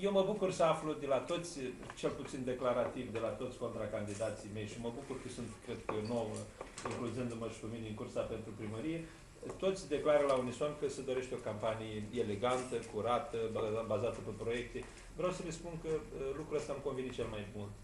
Eu mă bucur să aflu de la toți, cel puțin declarativ, de la toți contracandidații mei și mă bucur că sunt, cred că, nouă, incluzându-mă și pe mine în cursa pentru primărie, toți declară la unison că se dorește o campanie elegantă, curată, bazată pe proiecte. Vreau să le spun că eh, lucrul ăsta îmi convine cel mai mult.